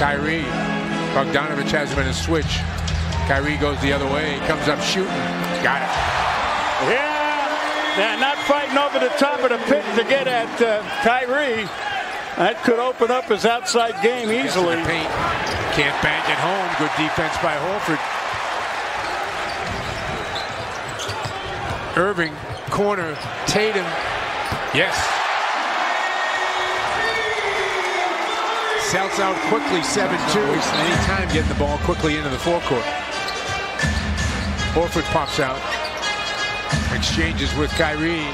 Kyrie. Bogdanovich has him in a switch. Kyrie goes the other way. Comes up shooting. Got it. Yeah, they're not fighting over the top of the pit to get at uh, Kyrie. That could open up his outside game easily. Paint. Can't bank it home. Good defense by Horford. Irving, corner, Tatum. Yes. Celts out quickly, 7-2. Wasting any time getting the ball quickly into the forecourt. Horford pops out. Exchanges with Kyrie.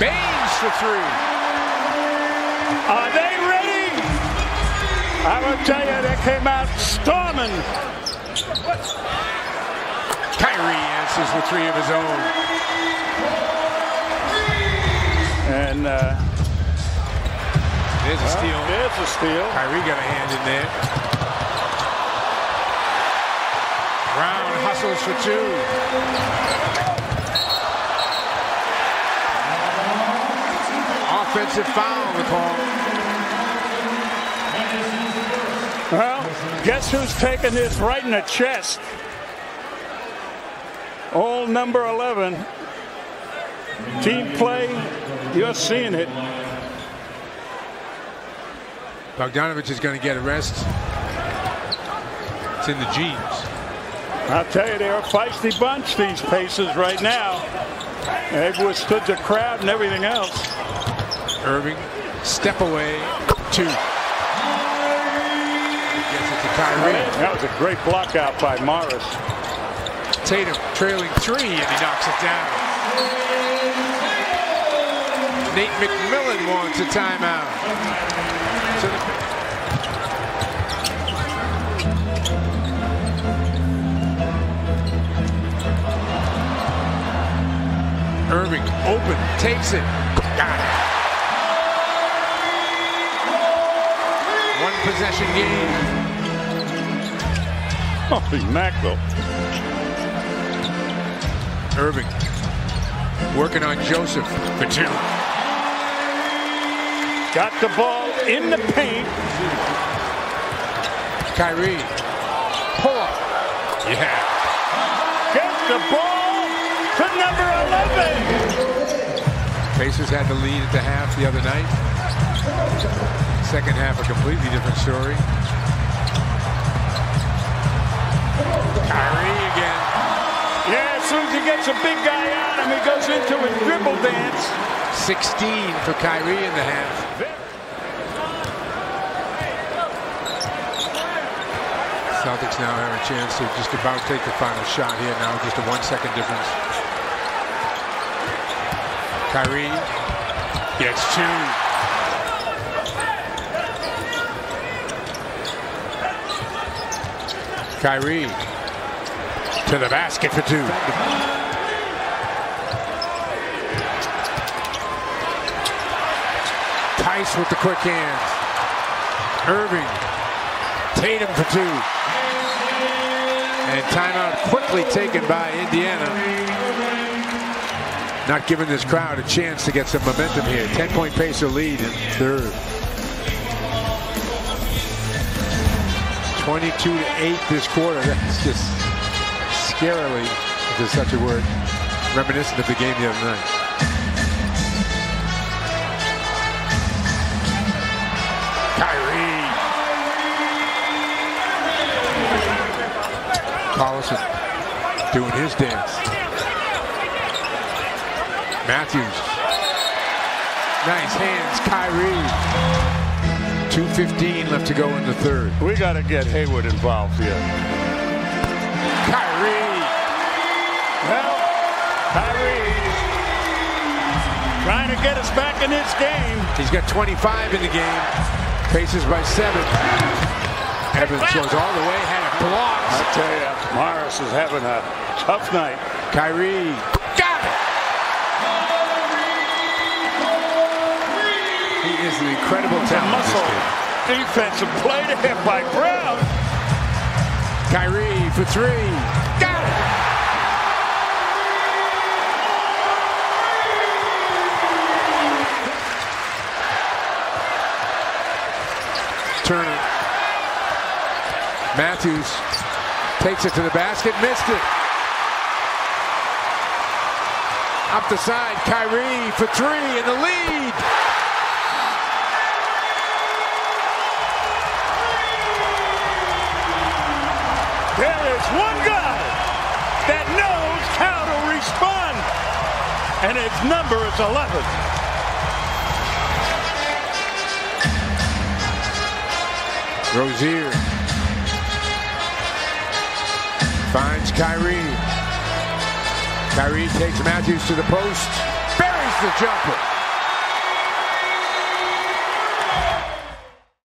Baynes for three. Are they ready? I will tell you, they came out storming. Kyrie answers with three of his own. And uh, there's a steal. There's a steal. Kyrie got a hand in there. Brown hustles for two. Offensive foul, the call. Well, guess who's taking this right in the chest? Old number 11. Team play, you're seeing it. Bogdanovich is going to get a rest. It's in the jeans. I'll tell you, they're a feisty bunch, these Pacers, right now. They've withstood the crowd and everything else. Irving, step away, two. Gets it to Kyrie. That was a great block out by Morris. Tatum trailing three, and he knocks it down. Nate McMillan wants a timeout. So Irving open, takes it, got it. One possession game. Holy mackerel. Irving working on Joseph for two. Got the ball in the paint. Kyrie. Pull up. Yeah. Get the ball to number 11. Pacers had the lead at the half the other night. Second half, a completely different story. Kyrie again. Yeah, as soon as he gets a big guy on him, he goes into a dribble dance. 16 for Kyrie in the half. Celtics now have a chance to just about take the final shot here now, just a one second difference. Kyrie gets two. Kyrie to the basket for two. Theis with the quick hands. Irving. Tatum for two. And timeout quickly taken by Indiana. Not giving this crowd a chance to get some momentum here. 10-point Pacer lead in third. 22 to 8 this quarter. That's just scarily, if there's such a word, reminiscent of the game the other night. Kyrie. Collison doing his dance. Matthews. Nice hands, Kyrie. 2.15 left to go in the third. We got to get Hayward involved here. Trying to get us back in this game. He's got 25 in the game. Paces by seven. Evans goes all the way, had it blocked. I tell you, Morris is having a tough night. Kyrie. Got it. He is an incredible talent. Muscle defensive play to him by Brown. Kyrie for three. Matthews takes it to the basket, missed it. Up the side, Kyrie for three in the lead. There is one guy that knows how to respond, and his number is 11. Rozier finds Kyrie. Kyrie takes Matthews to the post, buries the jumper.